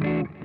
Mm-hmm.